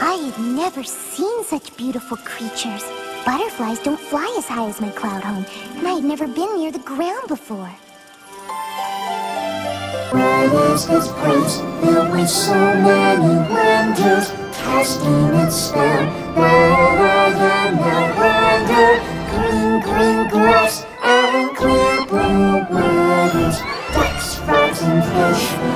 I had never seen such beautiful creatures. Butterflies don't fly as high as my cloud home, and I had never been near the ground before. Where is this place? filled with so many wonders, casting its spell where I the now green, green grass and clear blue waters, ducks, frogs, and fish.